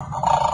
you.